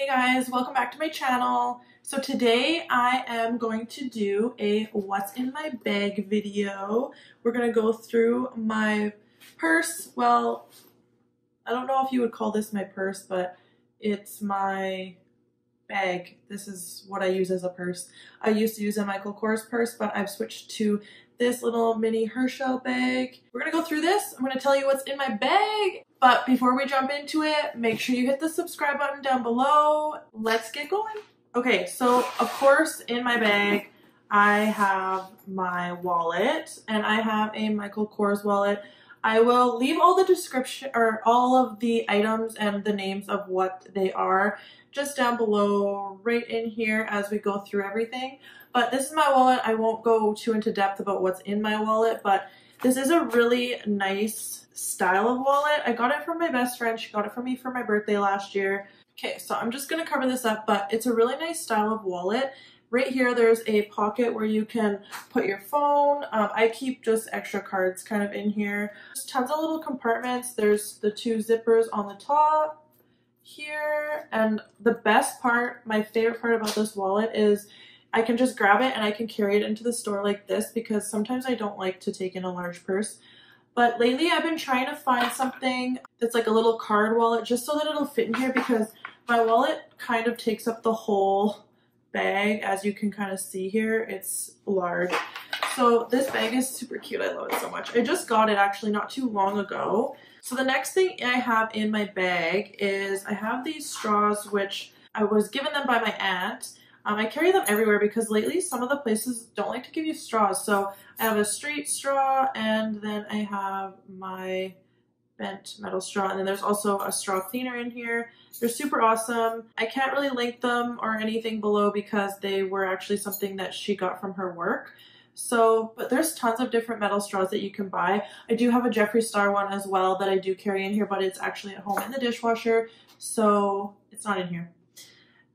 Hey guys, welcome back to my channel. So today I am going to do a what's in my bag video. We're to go through my purse. Well, I don't know if you would call this my purse, but it's my bag. This is what I use as a purse. I used to use a Michael Kors purse, but I've switched to this little mini Herschel bag. We're gonna go through this. I'm gonna tell you what's in my bag. But before we jump into it, make sure you hit the subscribe button down below. Let's get going. Okay, so of course in my bag, I have my wallet and I have a Michael Kors wallet. I will leave all the description or all of the items and the names of what they are just down below right in here as we go through everything. But this is my wallet. I won't go too into depth about what's in my wallet, but this is a really nice style of wallet. I got it from my best friend. She got it for me for my birthday last year. Okay, so I'm just going to cover this up, but it's a really nice style of wallet. Right here, there's a pocket where you can put your phone. Um, I keep just extra cards kind of in here. There's tons of little compartments. There's the two zippers on the top here. And the best part, my favorite part about this wallet is I can just grab it and I can carry it into the store like this because sometimes I don't like to take in a large purse. But lately I've been trying to find something that's like a little card wallet just so that it'll fit in here because my wallet kind of takes up the whole bag as you can kind of see here. It's large. So this bag is super cute. I love it so much. I just got it actually not too long ago. So the next thing I have in my bag is I have these straws which I was given them by my aunt um, I carry them everywhere because lately some of the places don't like to give you straws. So I have a straight straw and then I have my bent metal straw and then there's also a straw cleaner in here. They're super awesome. I can't really link them or anything below because they were actually something that she got from her work. So, but there's tons of different metal straws that you can buy. I do have a Jeffree Star one as well that I do carry in here, but it's actually at home in the dishwasher, so it's not in here.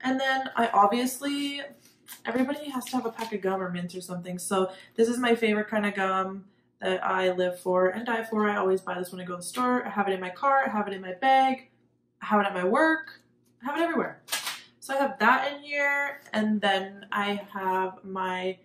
And then I obviously, everybody has to have a pack of gum or mints or something. So this is my favorite kind of gum that I live for and die for. I always buy this when I go to the store. I have it in my car. I have it in my bag. I have it at my work. I have it everywhere. So I have that in here. And then I have my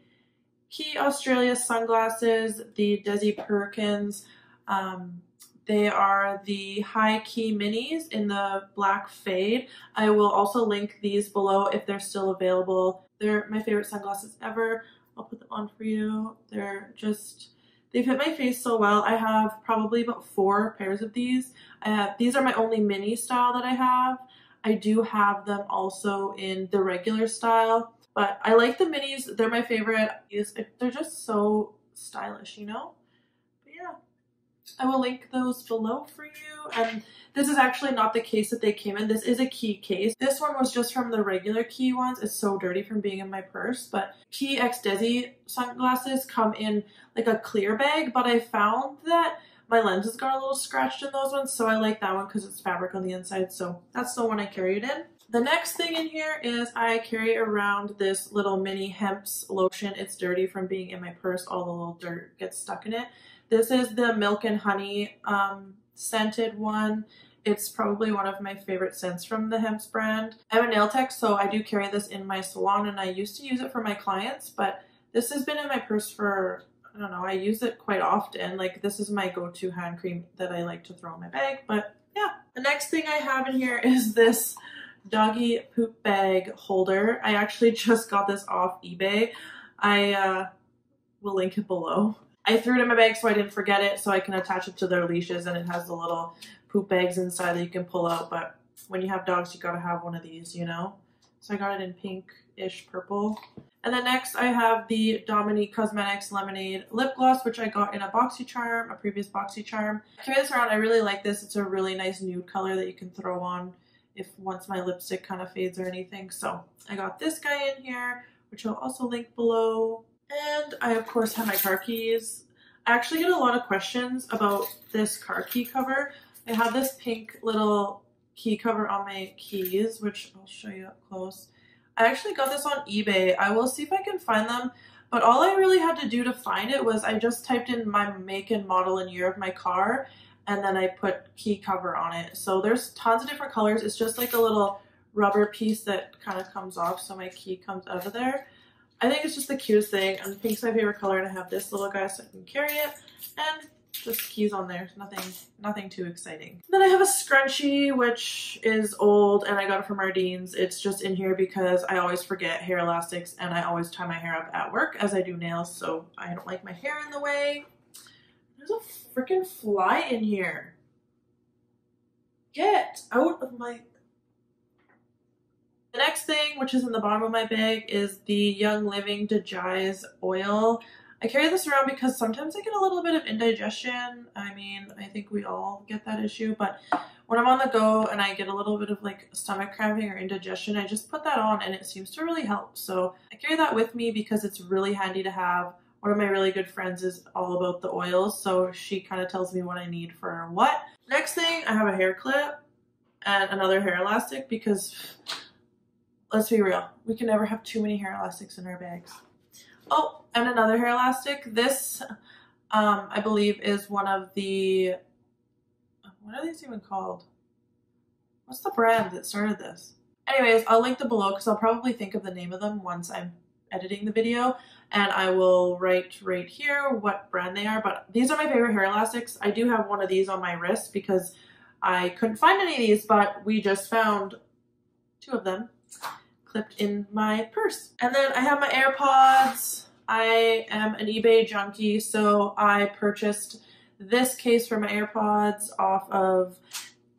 Quay Australia sunglasses, the Desi Perkins um, they are the High Key Minis in the black fade. I will also link these below if they're still available. They're my favorite sunglasses ever. I'll put them on for you. They're just, they fit my face so well. I have probably about four pairs of these. I have, these are my only mini style that I have. I do have them also in the regular style, but I like the minis. They're my favorite. They're just so stylish, you know? I will link those below for you. And this is actually not the case that they came in. This is a Quay case. This one was just from the regular Quay ones. It's so dirty from being in my purse. But Quay X Desi sunglasses come in like a clear bag. But I found that my lenses got a little scratched in those ones. So I like that one because it's fabric on the inside. So that's the one I carried in. The next thing in here is I carry around this little mini Hempz lotion. It's dirty from being in my purse. All the little dirt gets stuck in it. This is the Milk and Honey um, scented one. It's probably one of my favorite scents from the Hempz brand. I'm a nail tech, so I do carry this in my salon and I used to use it for my clients, but this has been in my purse for, I don't know, I use it quite often. Like this is my go-to hand cream that I like to throw in my bag, but yeah. The next thing I have in here is this doggy poop bag holder. I actually just got this off eBay. I uh, will link it below. I threw it in my bag so I didn't forget it so I can attach it to their leashes and it has the little poop bags inside that you can pull out. But when you have dogs, you gotta have one of these, you know? So I got it in pink-ish purple. And then next I have the Dominique Cosmetics Lemonade Lip Gloss, which I got in a BoxyCharm, a previous BoxyCharm. I carry this around. I really like this. It's a really nice nude color that you can throw on if once my lipstick kind of fades or anything. So I got this guy in here, which I'll also link below. And I, of course, have my car keys. I actually get a lot of questions about this car key cover. I have this pink little key cover on my keys, which I'll show you up close. I actually got this on eBay. I will see if I can find them, but all I really had to do to find it was I just typed in my make and model and year of my car, and then I put key cover on it. So there's tons of different colors. It's just like a little rubber piece that kind of comes off so my key comes out of there. I think it's just the cutest thing and pink's my favorite color and I have this little guy so I can carry it and just keys on there. Nothing, nothing too exciting. Then I have a scrunchie, which is old and I got it from Mardine's. It's just in here because I always forget hair elastics and I always tie my hair up at work as I do nails. So I don't like my hair in the way. There's a freaking fly in here. Get out of my... The next thing, which is in the bottom of my bag, is the Young Living DiGize oil. I carry this around because sometimes I get a little bit of indigestion. I mean, I think we all get that issue, but when I'm on the go and I get a little bit of like stomach cramping or indigestion, I just put that on and it seems to really help. So I carry that with me because it's really handy to have. One of my really good friends is all about the oils, so she kind of tells me what I need for what. Next thing, I have a hair clip and another hair elastic because let's be real, we can never have too many hair elastics in our bags. Oh, and another hair elastic. This, um, I believe, is one of the, what are these even called? What's the brand that started this? Anyways, I'll link them below because I'll probably think of the name of them once I'm editing the video and I will write right here what brand they are. But these are my favorite hair elastics. I do have one of these on my wrist because I couldn't find any of these, but we just found two of them clipped in my purse. And then I have my AirPods. I am an eBay junkie, so I purchased this case for my AirPods off of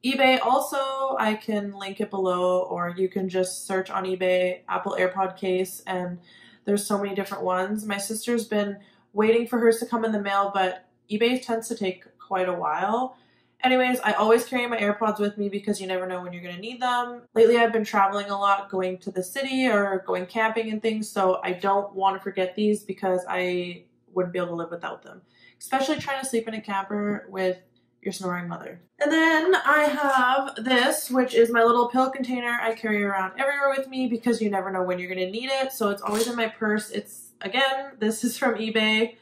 eBay. Also, I can link it below, or you can just search on eBay Apple AirPod case, and there's so many different ones. My sister's been waiting for hers to come in the mail, but eBay tends to take quite a while. Anyways, I always carry my AirPods with me because you never know when you're going to need them. Lately, I've been traveling a lot, going to the city or going camping and things, so I don't want to forget these because I wouldn't be able to live without them. Especially trying to sleep in a camper with your snoring mother. And then I have this, which is my little pill container I carry around everywhere with me because you never know when you're going to need it. So it's always in my purse. It's, again, this is from eBay.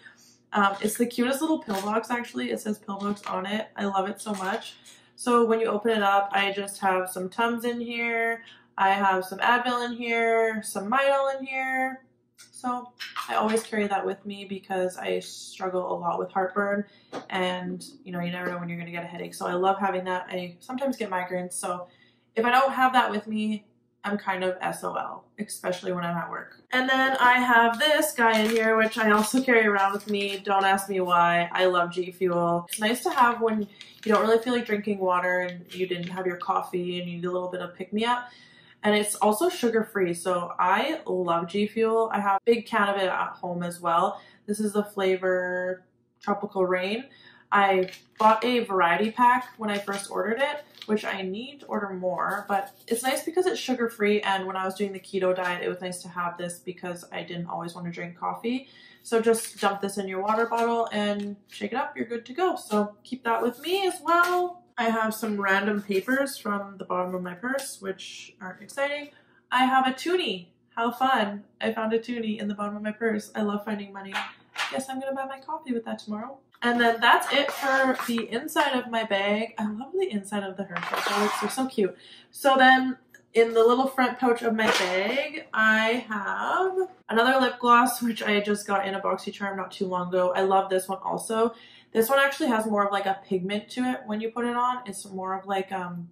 Um, it's the cutest little pill box actually. It says pill box on it. I love it so much. So when you open it up, I just have some Tums in here. I have some Advil in here, some Midol in here. So I always carry that with me because I struggle a lot with heartburn and you know, you never know when you're going to get a headache. So I love having that. I sometimes get migraines. So if I don't have that with me, I'm kind of SOL, especially when I'm at work. And then I have this guy in here, which I also carry around with me. Don't ask me why. I love G Fuel. It's nice to have when you don't really feel like drinking water and you didn't have your coffee and you need a little bit of pick me up. And it's also sugar free. So I love G Fuel. I have a big can of it at home as well. This is the flavor Tropical Rain. I bought a variety pack when I first ordered it which I need to order more, but it's nice because it's sugar free. And when I was doing the keto diet, it was nice to have this because I didn't always want to drink coffee. So just dump this in your water bottle and shake it up. You're good to go. So keep that with me as well. I have some random papers from the bottom of my purse, which aren't exciting. I have a toonie. How fun. I found a toonie in the bottom of my purse. I love finding money. Yes, I'm going to buy my coffee with that tomorrow. And then that's it for the inside of my bag. I love the inside of the Herschel bags. They're so cute. So then in the little front pouch of my bag, I have another lip gloss, which I just got in a BoxyCharm not too long ago. I love this one also. This one actually has more of like a pigment to it when you put it on. It's more of like um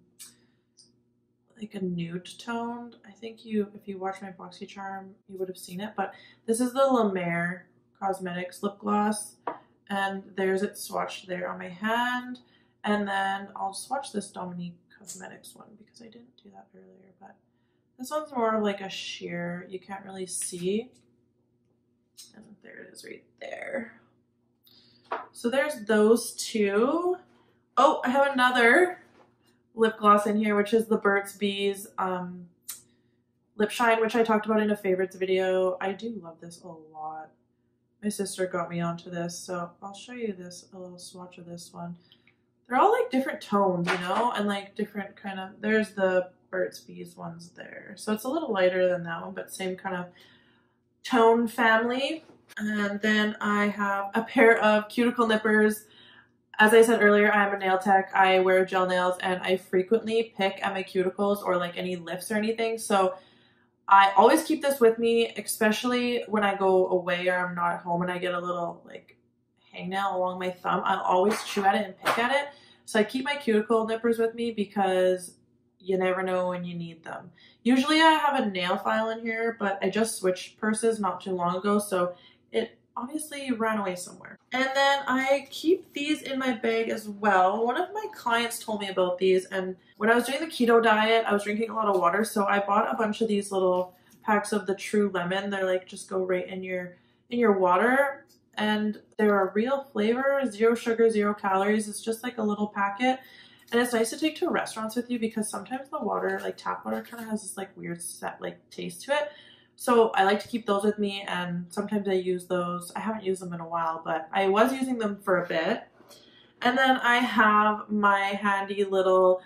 like a nude toned. I think you, if you watch my BoxyCharm, you would have seen it. But this is the Alamar Cosmetics lip gloss and there's it swatched there on my hand. And then I'll swatch this Dominique Cosmetics one because I didn't do that earlier, but this one's more of like a sheer, you can't really see. And there it is right there. So there's those two. Oh, I have another lip gloss in here, which is the Burt's Bees um, Lip Shine, which I talked about in a favorites video. I do love this a lot my sister got me onto this, so I'll show you this, a little swatch of this one. They're all like different tones, you know, and like different kind of, there's the Burt's Bees ones there. So it's a little lighter than that one, but same kind of tone family. And then I have a pair of cuticle nippers. As I said earlier, I'm a nail tech. I wear gel nails and I frequently pick at my cuticles or like any lifts or anything. So I always keep this with me, especially when I go away or I'm not at home and I get a little like hangnail along my thumb. I'll always chew at it and pick at it. So I keep my cuticle nippers with me because you never know when you need them. Usually I have a nail file in here, but I just switched purses not too long ago, so it obviously ran away somewhere. And then I keep these in my bag as well. One of my clients told me about these, and when I was doing the keto diet, I was drinking a lot of water, so I bought a bunch of these little packs of the True Lemon. They're like just go right in your in your water and they're a real flavor, zero sugar, zero calories. It's just like a little packet. And it's nice to take to restaurants with you because sometimes the water, like tap water, kind of has this like weird set like taste to it. So I like to keep those with me and sometimes I use those. I haven't used them in a while, but I was using them for a bit. And then I have my handy little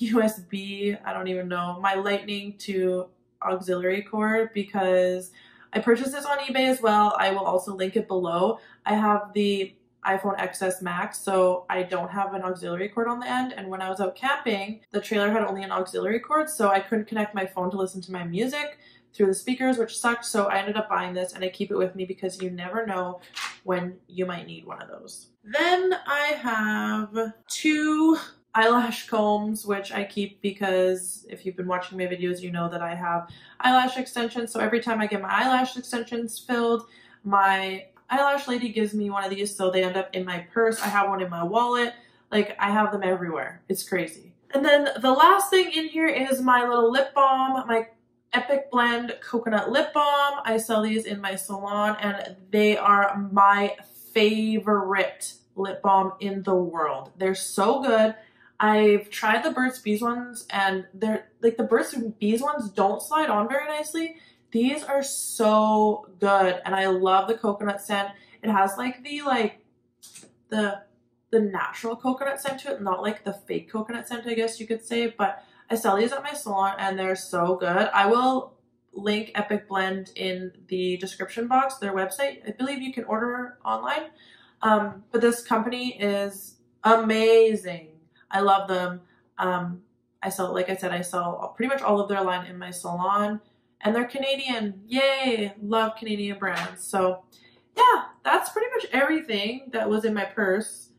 USB, I don't even know, my lightning to auxiliary cord because I purchased this on eBay as well. I will also link it below. I have the iPhone XS Max, so I don't have an auxiliary cord on the end. And when I was out camping, the trailer had only an auxiliary cord, so I couldn't connect my phone to listen to my music through the speakers, which sucked. So I ended up buying this and I keep it with me because you never know when you might need one of those. Then I have two eyelash combs, which I keep because if you've been watching my videos, you know that I have eyelash extensions. So every time I get my eyelash extensions filled, my eyelash lady gives me one of these so they end up in my purse. I have one in my wallet. Like I have them everywhere. It's crazy. And then the last thing in here is my little lip balm, my Epic Blend Coconut Lip Balm. I sell these in my salon and they are my favorite lip balm in the world. They're so good. I've tried the Burt's Bees ones and they're like the Burt's Bees ones don't slide on very nicely. These are so good and I love the coconut scent. It has like the like the the natural coconut scent to it, not like the fake coconut scent, I guess you could say. But I sell these at my salon and they're so good. I will link Epic Blend in the description box, their website. I believe you can order online. Um, but this company is amazing. I love them. Um, I sell, like I said, I sell pretty much all of their line in my salon and they're Canadian. Yay! Love Canadian brands. So yeah, that's pretty much everything that was in my purse.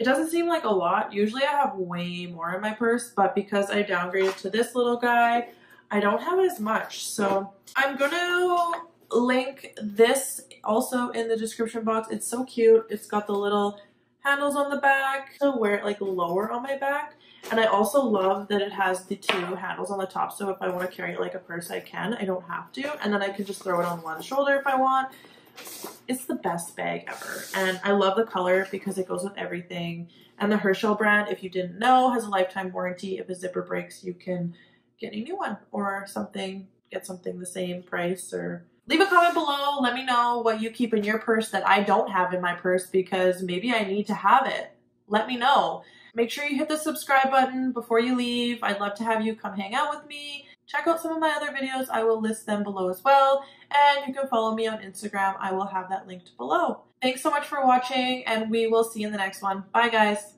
It doesn't seem like a lot. Usually I have way more in my purse, but because I downgraded to this little guy, I don't have as much. So I'm gonna link this also in the description box. It's so cute. It's got the little handles on the back to wear it like lower on my back. And I also love that it has the two handles on the top. So if I want to carry it like a purse, I can. I don't have to. And then I can just throw it on one shoulder if I want. It's the best bag ever. And I love the color because it goes with everything. And the Herschel brand, if you didn't know, has a lifetime warranty. If a zipper breaks, you can get a new one or something, get something the same price or leave a comment below. Let me know what you keep in your purse that I don't have in my purse because maybe I need to have it. Let me know. Make sure you hit the subscribe button before you leave. I'd love to have you come hang out with me. Check out some of my other videos. I will list them below as well. And you can follow me on Instagram. I will have that linked below. Thanks so much for watching and we will see you in the next one. Bye guys.